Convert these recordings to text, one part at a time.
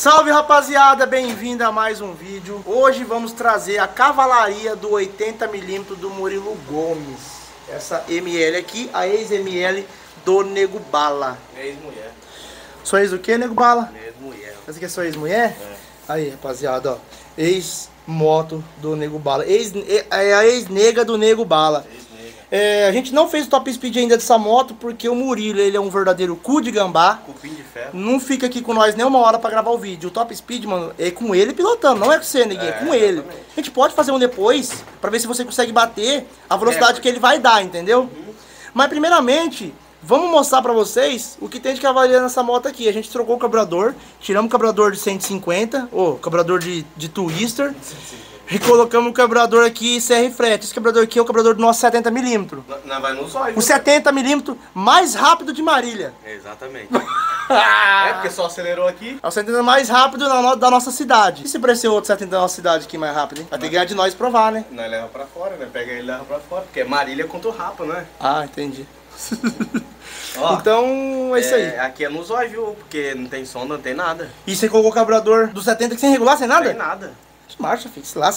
Salve rapaziada, bem-vindo a mais um vídeo. Hoje vamos trazer a cavalaria do 80mm do Murilo Gomes. Essa ML aqui, a ex-ML do Nego Bala. Ex-mulher. Sua ex o que, Nego Bala? Ex-mulher. Essa aqui é sua ex-mulher? É. Aí, rapaziada, ó. Ex-moto do Nego Bala. Ex, é a ex-nega do Nego Bala. Ex-nega. É, a gente não fez o top speed ainda dessa moto porque o Murilo ele é um verdadeiro cu de gambá. Cupim de ferro. Não fica aqui com nós nem uma hora pra gravar o vídeo. O top speed, mano, é com ele pilotando, não é com você, neguinho, é, É, com ele. exatamente. A gente pode fazer um depois pra ver se você consegue bater a velocidade É. que ele vai dar, entendeu? Uhum. Mas primeiramente, vamos mostrar pra vocês o que tem de cavalaria nessa moto aqui. A gente trocou o carburador, tiramos o carburador de 150, ou carburador de, de twister, e colocamos o carburador aqui CR Fret. Esse carburador aqui é o carburador do nosso 70mm. Não, não vai no zóio. O viu? 70mm mais rápido de Marília. Exatamente. é porque só acelerou aqui. É o 70 mais rápido da, no- da nossa cidade. E se parecer outro 70 da nossa cidade aqui mais rápido, hein? Vai ter que ganhar de nós provar, né? Nós leva pra fora, né? Pega ele e leva pra fora. Porque é Marília contra o Rapa, né? Ah, entendi. Ó, então, é isso aí. Aqui é no zóio, viu? Porque não tem sonda, não tem nada. E você colocou o carburador do 70 que sem regular, sem nada? tem nada. Marcha, filho, se nada.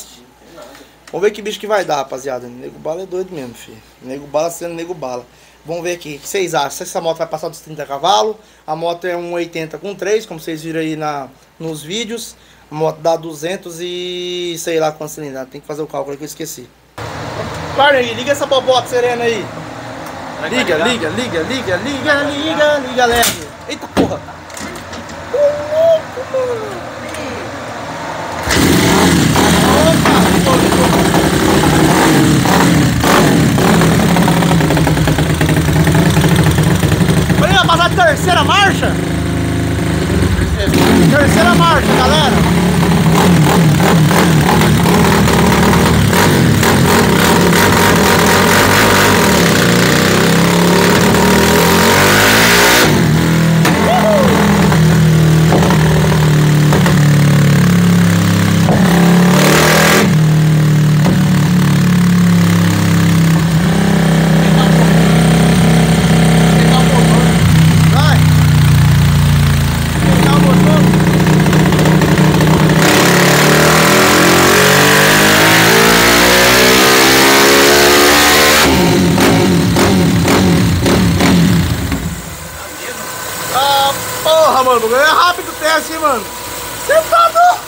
Vamos ver que bicho que vai dar, rapaziada. Nego bala é doido mesmo, filho. Nego bala sendo nego bala. Vamos ver aqui. O que vocês acham? Se essa moto vai passar dos 30 cavalos. A moto é um 80 com 3, como vocês viram aí na, nos vídeos. A moto dá 200 e sei lá quantos cilindradas. Tem que fazer o cálculo que eu esqueci. Barney, liga essa bobota serena aí. Liga, carregar? liga, liga, liga, liga, liga, liga, leve. Eita porra. Louco, mano. Passar de terceira marcha? Terceira marcha, galera. Vai. Pegar o motor. Ah, porra, mano. É rápido o teste, hein, mano. Você tá doido.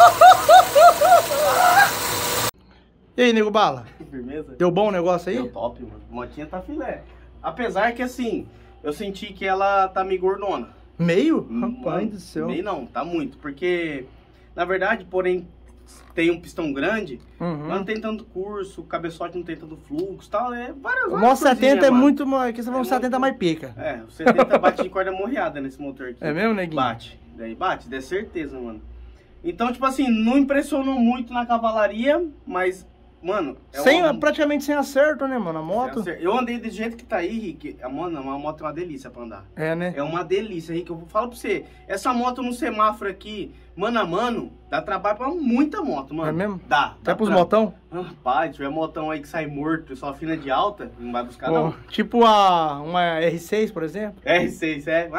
E aí, nego bala? Firmeza? Deu bom o negócio aí? Deu top, mano. Motinha tá filé. Apesar que assim, eu senti que ela tá meio gordona. Meio? Mano, Rapaz do céu. Meio não, tá muito. Porque, na verdade, porém, tem um pistão grande, Uhum. mas não tem tanto curso, o cabeçote não tem tanto fluxo tal. É várias O nosso 70 coisinhas, é mano. muito mais. Aqui você vai um É 70 muito- mais pica. É, o 70 bate de corda morreada nesse motor aqui. É mesmo, neguinho? Bate. Daí bate, dá certeza, mano. Então, tipo assim, não impressionou muito na cavalaria, mas, mano. É sem, uma- praticamente sem acerto, né, mano? A moto. Eu andei desse jeito que tá aí, Rick. A moto, a moto é uma delícia pra andar. É, né? É uma delícia, Rick. Eu falo pra você, essa moto no semáforo aqui, mano a mano, dá trabalho pra muita moto, mano. É mesmo? Dá. Até dá pros pra- motão? Rapaz, se tiver motão aí que sai morto, só fina de alta, não vai buscar Ó, não. tipo a uma R6, por exemplo. R6, é.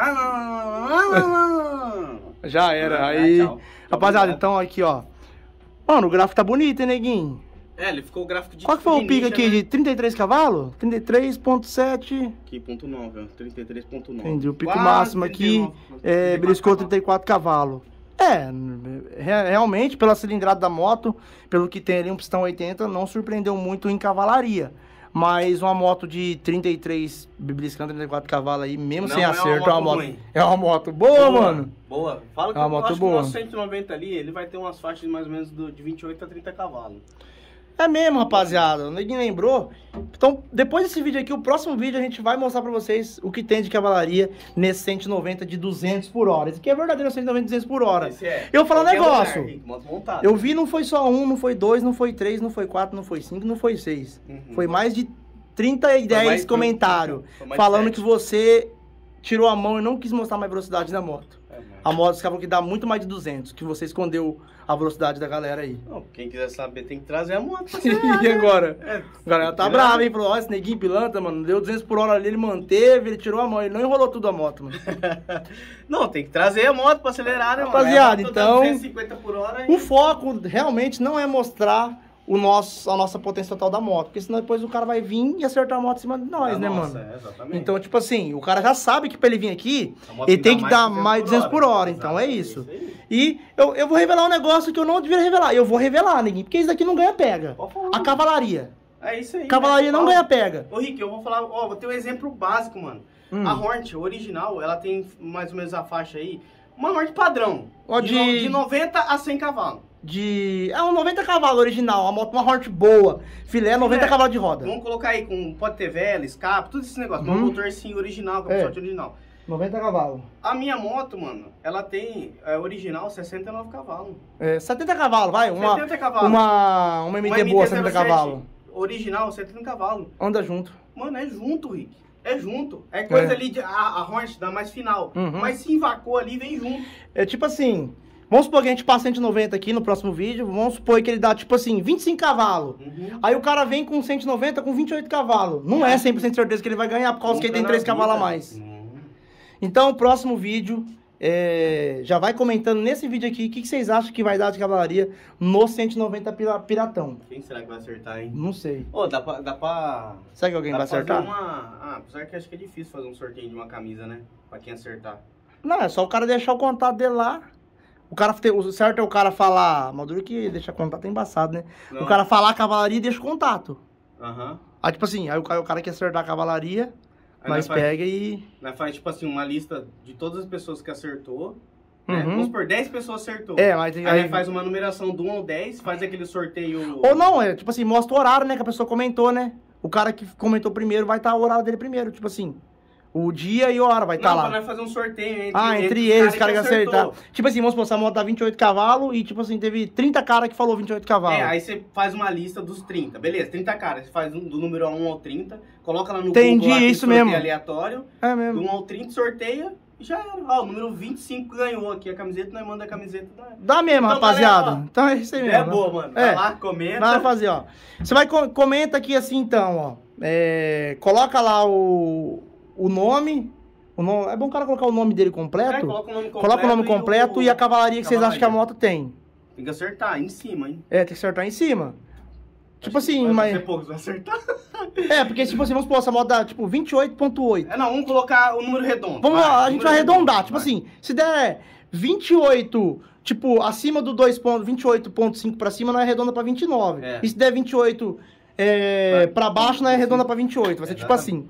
Já era. Aí, tchau. rapaziada, Obrigado. então aqui, ó. Mano, o gráfico tá bonito, hein, neguinho? É, ele ficou o gráfico de Qual que foi o pico aqui? né? De 33 cavalos? 33.7. Aqui, ponto 9, ó. 33.9. Entendi. O pico Quase máximo aqui 39, é, 34 beliscou cavalos. 34 cavalos. É, re- realmente, pela cilindrada da moto, pelo que tem ali um pistão 80, não surpreendeu muito em cavalaria. Mas uma moto de 33, beliscando 34 cavalos aí, mesmo Não sem é uma acerto, é uma moto moto. ruim. É uma moto boa, mano. Boa. Fala que É uma eu moto acho que boa. o nosso 190 ali, ele vai ter umas faixas mais ou menos do- de 28 a 30 cavalos. É mesmo, rapaziada. Neguinho lembrou. Então, depois desse vídeo aqui, o próximo vídeo a gente vai mostrar pra vocês o que tem de cavalaria nesse 190 de 200 por hora. Esse aqui é verdadeiro 190 de 200 por hora. É. Eu vou falar um negócio. lugar. Eu vi, não foi só um, não foi dois, não foi três, não foi quatro, não foi cinco, não foi seis. Uhum. Foi mais de 30 e 10 mais- comentários falando que você tirou a mão e não quis mostrar mais velocidade da moto. Mano. A moto, falaram que dá muito mais de 200, que você escondeu a velocidade da galera aí. Não, quem quiser saber tem que trazer a moto. pra e agora? É, A galera tá brava, hein? Falou, ó, esse neguinho pilantra, mano, deu 200 por hora ali, ele manteve, ele tirou a mão, ele não enrolou tudo a moto, mano. Não, tem que trazer a moto pra acelerar, né, mano? Rapaziada, Aí a moto então- dá 250 por hora O e... foco realmente não é mostrar o nosso, a nossa potência total da moto, porque senão depois o cara vai vir e acertar a moto em cima de nós, Ah, né, nossa, mano? é, exatamente. Então, tipo assim, o cara já sabe que pra ele vir aqui, ele tem que dar mais mais 200 por hora, então é isso. aí. E eu, eu vou revelar um negócio que eu não devia revelar. Eu vou revelar, neguinho, porque isso daqui não ganha pega. A cavalaria. É isso aí. Cavalaria né? não Ó, ganha pega. Ô, Rick, eu vou falar, ó, vou ter um exemplo básico, mano. Hum. A Hornet original, ela tem mais ou menos a faixa aí, uma Hornet padrão. Ó, de... de- de 90 a 100 cavalos. De. É um 90 cavalos original, uma moto, uma Hornet boa. Filé, 90 Filé. cavalos de roda. Vamos colocar aí com pode ter vela, escape, tudo esse negócio. Mas Uhum. um motor sim original, com É. sorte original. 90 cavalos. A minha moto, mano, ela tem é, original 69 cavalos. É, 70 cavalos, vai. Uma, 70 cavalos. Uma, uma MT Uma boa, MT 70 07, cavalos. Original 70 cavalos. Anda junto. Mano, é junto, Rick. É junto. É coisa É. ali, de, a, a Hornet dá mais final. Uhum. Mas se invacou ali, vem junto. É tipo assim. Vamos supor que a gente passa 190 aqui no próximo vídeo. Vamos supor que ele dá, tipo assim, 25 cavalos. Uhum. Aí o cara vem com 190 com 28 cavalos. Não é 100% certeza que ele vai ganhar, por causa que ele tem Nunca 3 na cavalos a mais. Hum. Então, o próximo vídeo, é, já vai comentando nesse vídeo aqui, o que, que vocês acham que vai dar de cavalaria no 190 pira- Piratão. Quem será que vai acertar, hein? Não sei. Ô, dá pra. Dá pra. Será que alguém dá vai acertar? Uma... Ah, apesar que acho que é difícil fazer um sorteio de uma camisa, né? Pra quem acertar. Não, é só o cara deixar o contato dele lá. O cara o certo é o cara falar. Maduro que deixa contato é embaçado, né? Não. O cara falar a cavalaria e deixa o contato. Aham. Aí, tipo assim, aí o cara, o cara quer acertar a cavalaria, Aí nós faz- pega e. Nós faz, tipo assim, uma lista de todas as pessoas que acertou. Né? Uhum. Vamos por 10 pessoas acertou. É, mas Aí, aí. faz uma numeração do 1 ao 10, faz aquele sorteio. Ou não, é tipo assim, mostra o horário, né? Que a pessoa comentou, né? O cara que comentou primeiro vai estar o horário dele primeiro. Tipo assim, o dia e a hora vai Não, estar pra lá. nós fazer um sorteio entre, Ah, entre os eles, os cara caras que acertaram. acertou. Tipo assim, vamos supor, essa moto dá 28 cavalos e, tipo assim, teve 30 caras que falou 28 cavalos. É, aí você faz uma lista dos 30. Beleza, 30 caras. Você faz um- do número 1 ao 30, coloca lá no Entendi, Google lá, isso mesmo. aleatório. É Do mesmo. 1 ao 30, sorteia e já era. Ó, o número 25 ganhou aqui a camiseta, nós manda a camiseta. Dá mesmo, Então, rapaziada. galera, então é isso aí mesmo. É né? boa, mano. É. Vai lá, comenta. Vai fazer, ó. Você vai co- comenta aqui assim então, ó. É, coloca lá o, o nome. O nome. É bom o cara colocar o nome dele É, completo. coloca o nome completo. coloca o nome completo e, o- a cavalaria que vocês acham que a cavalaria. moto tem. Tem que acertar, em cima, hein? É, tem que acertar em cima. Tipo assim, vai mas. poucos, vai acertar. É, porque tipo assim, vamos supor, essa moto dá tipo 28.8. É, não, vamos colocar o número redondo. Vamos vai, lá, a gente vai arredondar. Tipo vai. assim, se der 28, tipo, acima do 2 pontos, 28.5 pra cima, nós arredonda pra 29. É. E se der 28 é, pra baixo, nós arredonda pra 28. Vai ser tipo assim,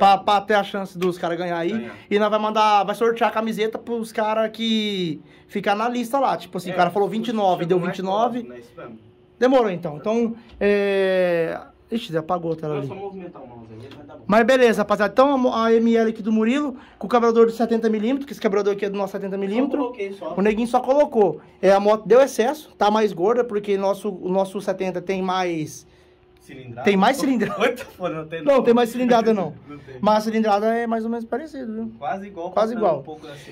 pra, pra ter a chance dos caras ganhar aí. Ganhar. E nós vai mandar, vai sortear a camiseta pros caras que ficar na lista lá. Tipo assim, É, o cara falou 29 e deu chegou mais 29. próximo, né? Demorou então. Então, é... Ixi, apagou a tela ali. bom. Mas beleza, rapaziada. Então a ML aqui do Murilo, com o carburador de 70mm, que esse carburador aqui é do nosso 70mm. Só coloquei só. O neguinho só colocou. É, a moto deu excesso, tá mais gorda, porque nosso, o nosso 70 tem mais. Cilindrada. Tem mais cilindrada. Oita, pô, não tem Não, tem mais cilindrada não. Não. Mas a cilindrada é mais ou menos parecido, viu? Quase igual. Quase igual.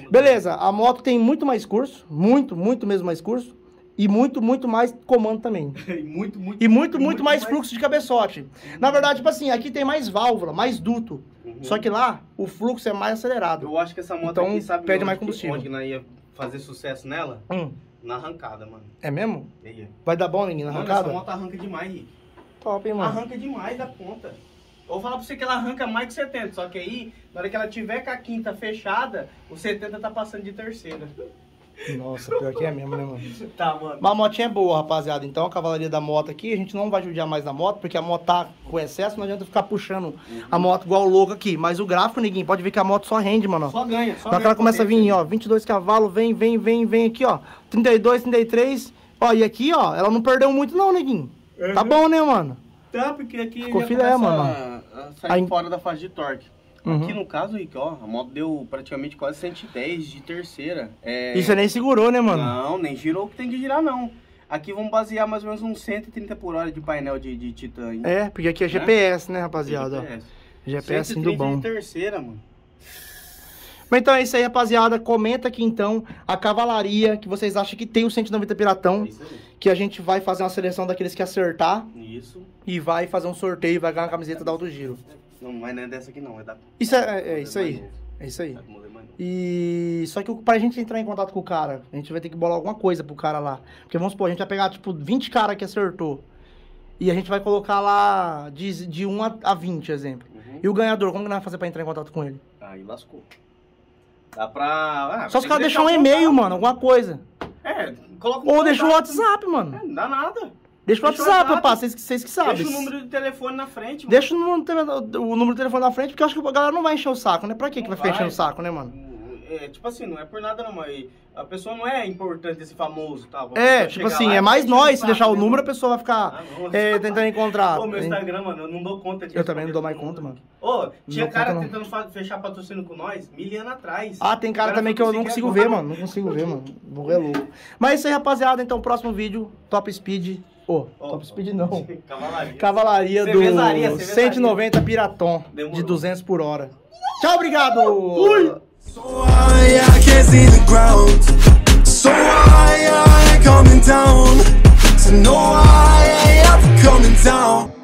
Um Beleza, a moto tem muito mais curso, muito, muito mesmo mais curso. E muito, muito mais comando também. E muito, muito. E muito, muito, mais fluxo de cabeçote. Na verdade, tipo assim, aqui tem mais válvula, mais duto. Uhum. Só que lá, o fluxo é mais acelerado. Eu acho que essa moto Então, aqui, sabe perde onde mais que- combustível. Onde nós ia fazer sucesso nela? Hum, Na arrancada, mano. é mesmo? Ia. Vai dar bom, ninguém, na Mano, arrancada? essa moto arranca demais, Rick. Top, hein, mano? Arranca demais da ponta. Eu vou falar pra você que ela arranca mais que 70, só que aí, na hora que ela tiver com a quinta fechada, o 70 tá passando de terceira. Nossa, pior que é mesmo, né, mano? Tá, mano. Mas a motinha é boa, rapaziada. Então a cavalaria da moto aqui, a gente não vai judiar mais da moto, porque a moto tá com excesso, não adianta ficar puxando a moto igual louco aqui. Mas o gráfico, ninguém pode ver que a moto só rende, mano. Só ganha, só Na que ela começa a vir, ó, 22 cavalos, vem, vem, vem, vem aqui, ó. 32, 33. Ó, e aqui, ó, ela não perdeu muito não, neguinho. Tá Uhum. bom, né, mano? Tá, porque aqui Ficou já filé, começa mano. a- a sair fora da faixa de torque. Uhum. Aqui no caso, Rick, ó, a moto deu praticamente quase 110 de terceira. É... Você nem segurou, né, mano? Não, nem girou o que tem que girar, não. Aqui vamos basear mais ou menos uns 130 por hora de painel de, de titã. É, porque aqui é GPS, né, rapaziada? GPS. GPS indo 130 bom. de terceira, mano. Mas então é isso aí, rapaziada. Comenta aqui então a cavalaria que vocês acham que tem o 190 Piratão. É isso aí. Que a gente vai fazer uma seleção daqueles que acertar Isso. e vai fazer um sorteio e vai ganhar uma camiseta da Alto Giro. Não, mas não é dessa aqui não, é da. Isso é, é- é isso aí. É isso aí. É novo. E só que pra gente entrar em contato com o cara, a gente vai ter que bolar alguma coisa pro cara lá. Porque vamos supor, a gente vai pegar tipo 20 caras que acertou. E a gente vai colocar lá de, de 1 a, a 20, exemplo. Uhum. E o ganhador, como que nós vamos fazer pra entrar em contato com ele? Aí lascou. Dá pra. ah, Só os tem caras deixar um e-mail, mano, alguma coisa. É, coloca um Ou deixa o. WhatsApp, mano. É, não dá nada. Deixa o WhatsApp, rapaz, vocês, vocês que sabem. Deixa o número de telefone na frente, mano. Deixa o número, de o número do telefone na frente, porque eu acho que a galera não vai encher o saco, né? Pra que, que Não vai ficar vai. enchendo o saco, né, mano? É, tipo assim, não é por nada não, mas a pessoa não é importante esse famoso, tá? É, tipo assim, lá é mais nós, se deixar o né, número, a pessoa vai ficar Ah, não. é, tentando encontrar. Ô, meu Instagram, mano, eu não dou conta disso. Eu também não dou mais conta, mano. Ô, tinha dou cara não. tentando fa- fechar patrocínio com nós mil anos atrás. Ah, tem cara cara também que eu não consigo ver, mano. Não consigo ver, mano. Vou é louco. Mas é isso aí, rapaziada. Então, próximo vídeo, Top Speed. Ô, Ó, Top Speed não. Cavalaria. Cavalaria do Cervejaria, cervejaria. 190 Piraton de Demorou. 200 por hora. Tchau, obrigado! Fui! So high, I can't see the ground. So high, I ain't coming down. So no, I ever coming down.